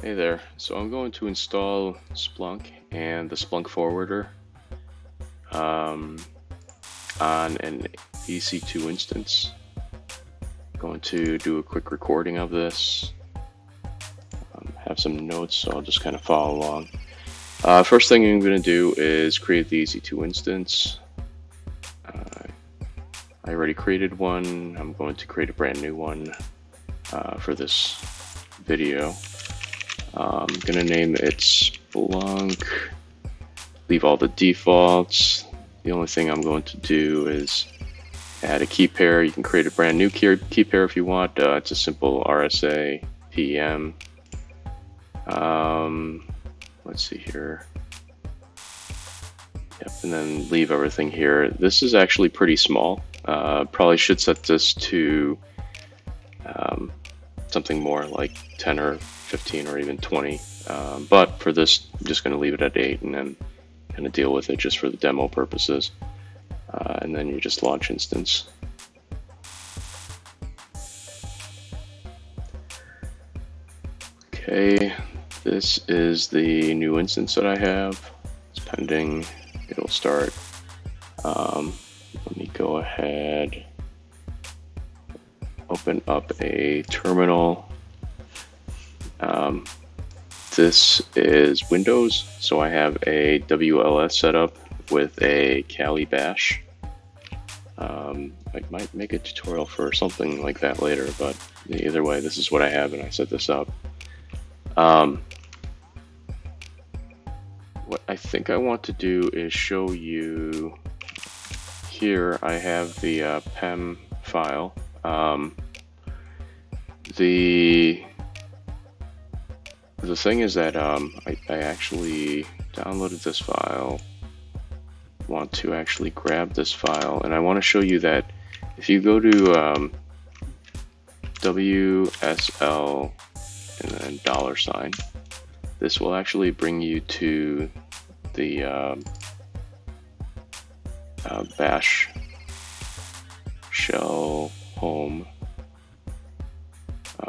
Hey there, so I'm going to install Splunk and the Splunk forwarder um, on an EC2 instance. Going to do a quick recording of this, um, have some notes, so I'll just kind of follow along. Uh, first thing I'm going to do is create the EC2 instance. Uh, I already created one, I'm going to create a brand new one uh, for this video. I'm gonna name it Splunk, leave all the defaults. The only thing I'm going to do is add a key pair. You can create a brand new key, key pair if you want. Uh, it's a simple RSA PEM. Um, let's see here. Yep, and then leave everything here. This is actually pretty small. Uh, probably should set this to um, something more like 10 or 15 or even 20. Um, but for this, I'm just going to leave it at 8 and then kind of deal with it just for the demo purposes. Uh, and then you just launch instance. Okay, this is the new instance that I have. It's pending. It'll start. Um, let me go ahead, open up a terminal um, this is Windows, so I have a WLS setup with a Kali bash. Um, I might make a tutorial for something like that later, but either way, this is what I have and I set this up. Um, what I think I want to do is show you here I have the uh, PEM file. Um, the the thing is that um, I, I actually downloaded this file, want to actually grab this file, and I want to show you that if you go to um, WSL and then dollar sign, this will actually bring you to the um, uh, bash shell home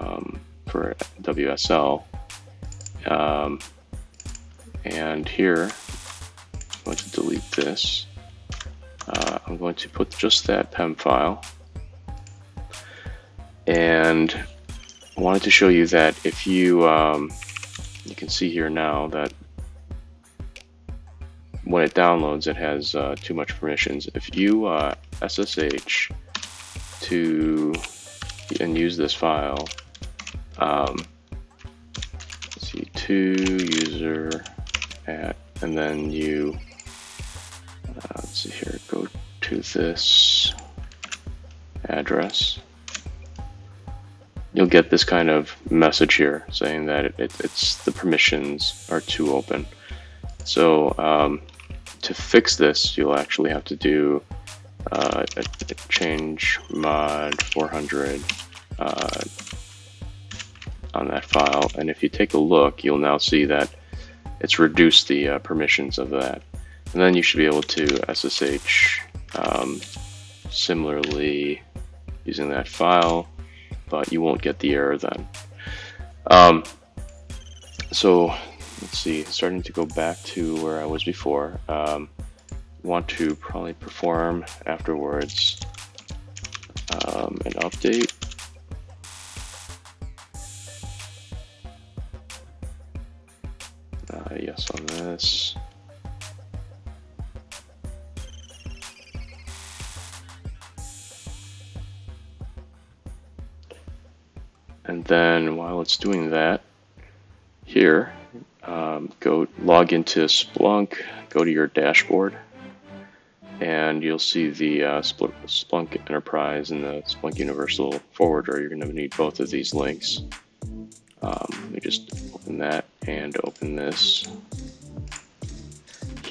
um, for WSL um, and here, I'm going to delete this. Uh, I'm going to put just that PEM file. And I wanted to show you that if you, um, you can see here now that when it downloads, it has uh, too much permissions. If you uh, SSH to and use this file, um, to user at, and then you, uh, let's see here, go to this address. You'll get this kind of message here saying that it, it, it's the permissions are too open. So um, to fix this, you'll actually have to do uh, a, a change mod 400 uh, on that file. And if you take a look, you'll now see that it's reduced the uh, permissions of that. And then you should be able to SSH um, similarly using that file, but you won't get the error then. Um, so let's see, starting to go back to where I was before. Um, want to probably perform afterwards um, an update on this. And then while it's doing that, here, um, go log into Splunk, go to your dashboard, and you'll see the uh, Splunk Enterprise and the Splunk Universal Forwarder. You're going to need both of these links. Um, let me just open that and open this.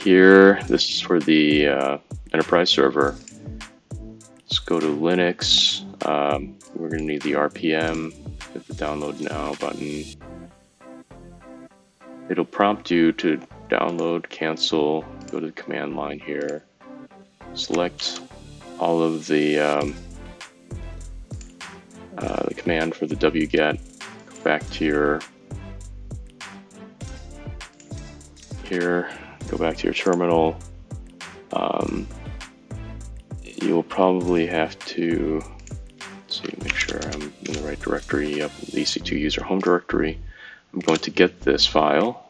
Here, this is for the uh, enterprise server. Let's go to Linux. Um, we're going to need the RPM, hit the download now button. It'll prompt you to download, cancel, go to the command line here, select all of the, um, uh, the command for the wget back to your here, go back to your terminal. Um, you'll probably have to see, make sure I'm in the right directory, up the EC2 user home directory. I'm going to get this file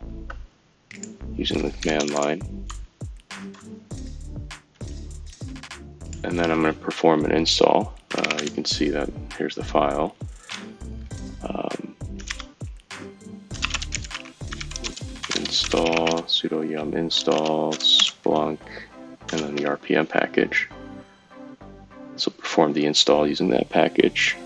using the command line. And then I'm going to perform an install. Uh, you can see that here's the file. Um, install sudo yum install splunk and then the rpm package. So perform the install using that package.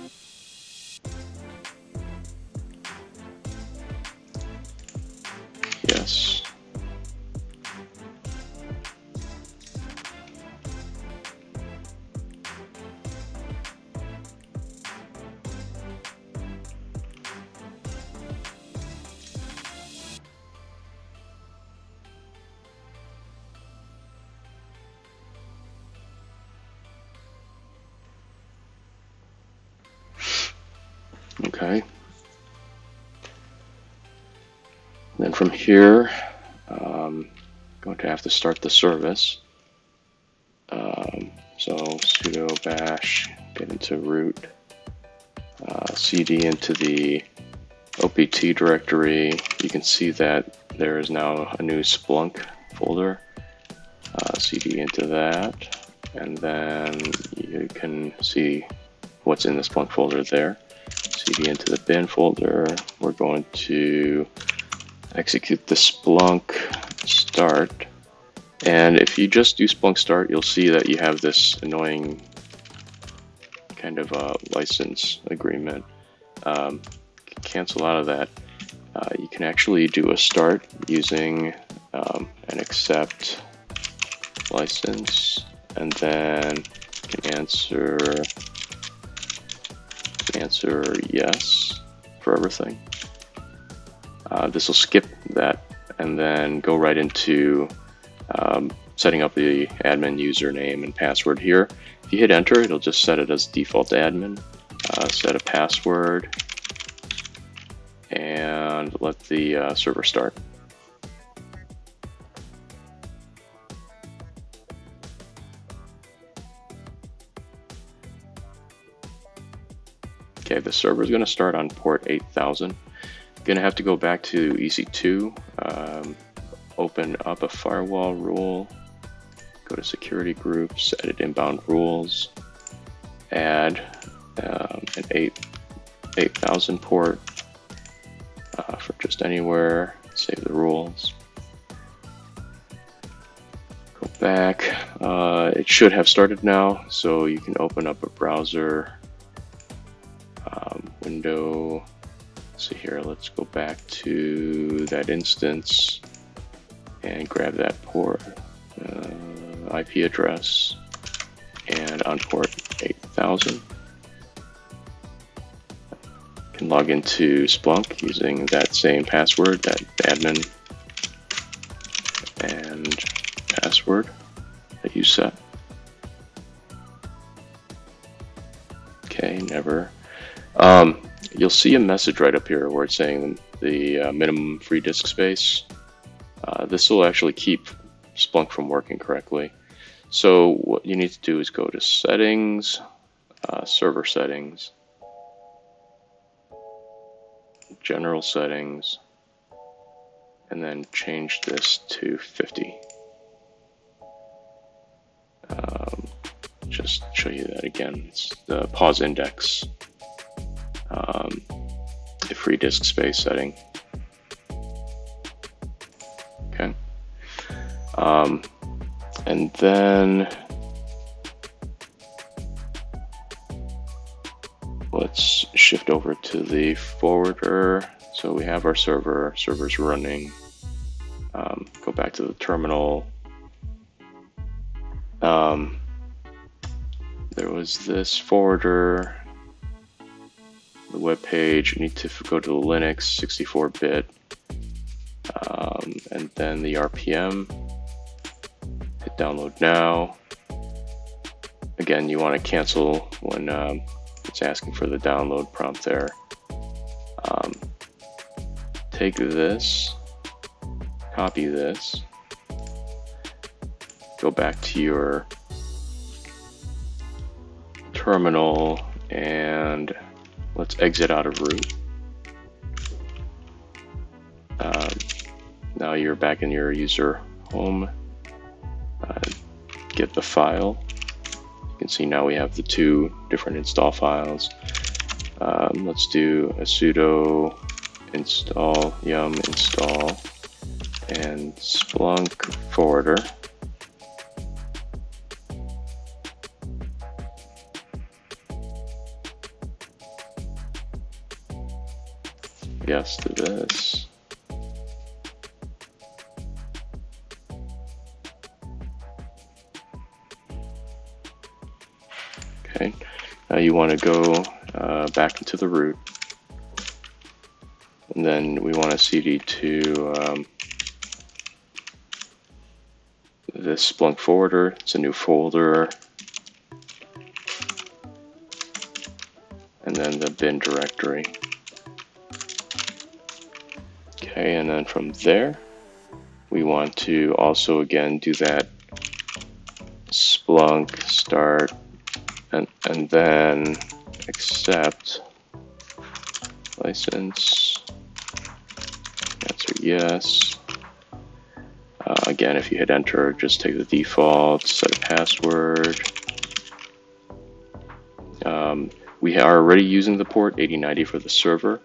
Okay. Then from here, um, going to have to start the service. Um, so sudo bash, get into root, uh, cd into the opt directory. You can see that there is now a new Splunk folder. Uh, cd into that, and then you can see what's in the Splunk folder there cd into the bin folder. We're going to execute the Splunk start. And if you just do Splunk start, you'll see that you have this annoying kind of uh, license agreement. Um, cancel out of that. Uh, you can actually do a start using um, an accept license and then you can answer answer yes for everything. Uh, this will skip that and then go right into um, setting up the admin username and password here. If you hit enter, it'll just set it as default admin. Uh, set a password and let the uh, server start. The server is going to start on port 8000. Going to have to go back to EC2, um, open up a firewall rule, go to security groups, edit inbound rules, add um, an 8 8000 port uh, for just anywhere, save the rules. Go back. Uh, it should have started now, so you can open up a browser window. So here, let's go back to that instance and grab that port uh, IP address and on port 8000. Can log into Splunk using that same password, that admin and password that you set. Okay, never um, you'll see a message right up here where it's saying the uh, minimum free disk space. Uh, this will actually keep Splunk from working correctly. So what you need to do is go to settings, uh, server settings, general settings, and then change this to 50. Um, just show you that again. It's the pause index um, the free disk space setting. Okay. Um, and then let's shift over to the forwarder. So we have our server, server's running. Um, go back to the terminal. Um, there was this forwarder web page, you need to go to the Linux 64-bit, um, and then the RPM. Hit download now. Again, you want to cancel when um, it's asking for the download prompt there. Um, take this copy this, go back to your terminal and let's exit out of root. Um, now you're back in your user home. Uh, get the file. You can see now we have the two different install files. Um, let's do a sudo install yum install and Splunk forwarder. Want to go uh, back into the root. And then we want to cd to um, this Splunk forwarder. It's a new folder. And then the bin directory. Okay, and then from there, we want to also again do that Splunk start and, and then accept license. Answer yes. Uh, again if you hit enter just take the default set a password. Um, we are already using the port 8090 for the server.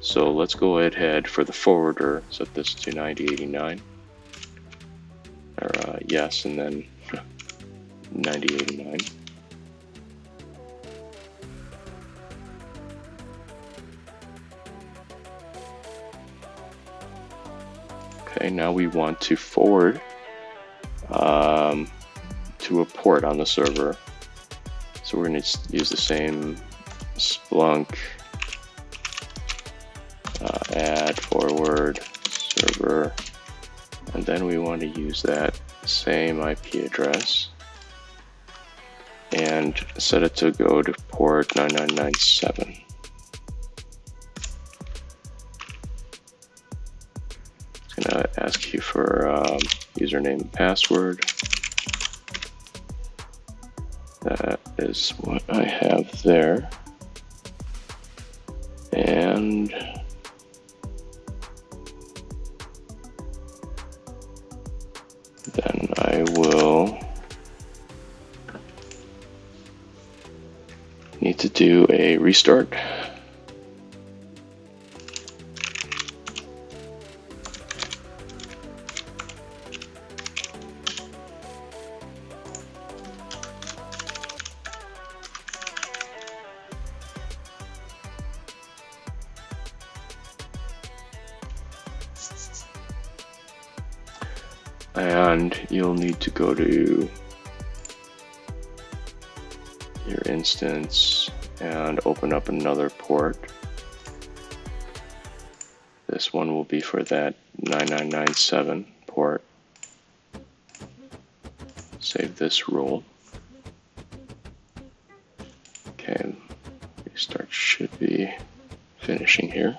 So let's go ahead for the forwarder set this to 9089 or uh, yes and then 9089 Okay, now we want to forward um, to a port on the server. So we're going to use the same Splunk uh, add forward server, and then we want to use that same IP address and set it to go to port 9997. To ask you for um, username and password. That is what I have there. And then I will need to do a restart. And you'll need to go to your instance and open up another port. This one will be for that 9997 port. Save this rule. Okay, restart should be finishing here.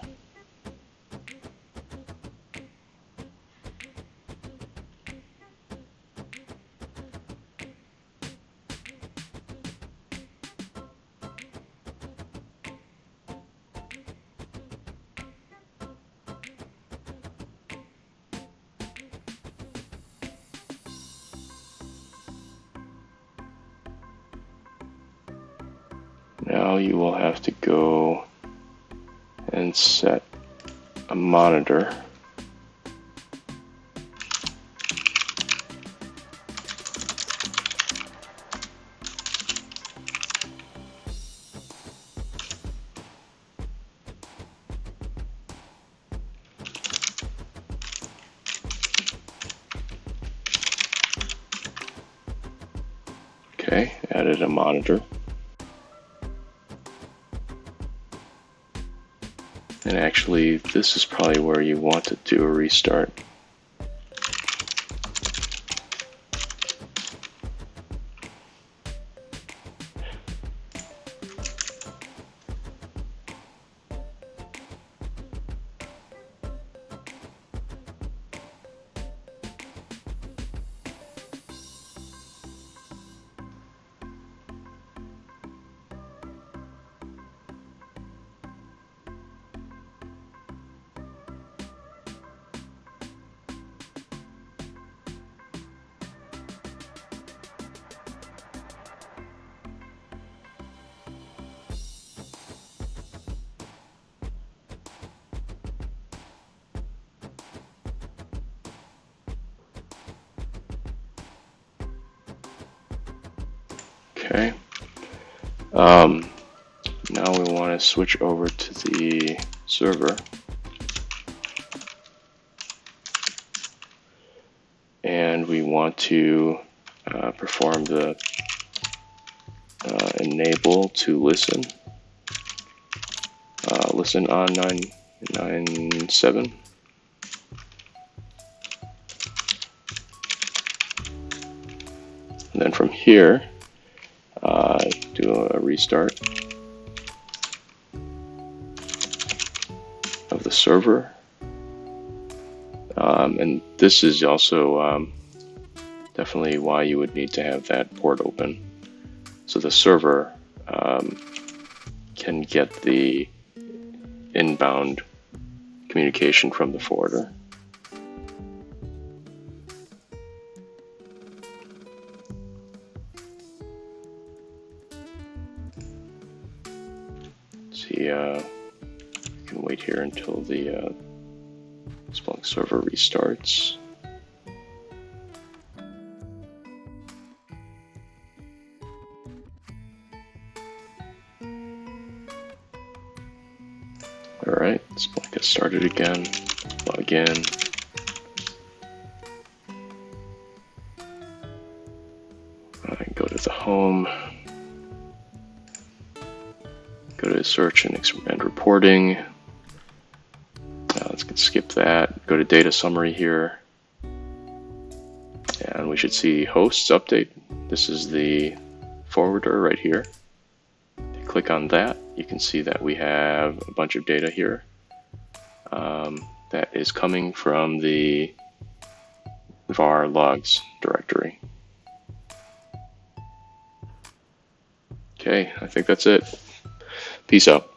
Now you will have to go and set a monitor. Okay, added a monitor. And actually, this is probably where you want to do a restart. Okay. Um, now we want to switch over to the server. And we want to uh, perform the uh, enable to listen. Uh, listen on 997. And then from here, a restart of the server. Um, and this is also um, definitely why you would need to have that port open. So the server um, can get the inbound communication from the forwarder. See, uh, can wait here until the uh, Splunk server restarts. All right, Splunk has started again. Log in. Go to search and, and reporting. Uh, let's skip that. Go to data summary here. And we should see hosts update. This is the forwarder right here. Click on that. You can see that we have a bunch of data here um, that is coming from the var logs directory. Okay, I think that's it. Peace out.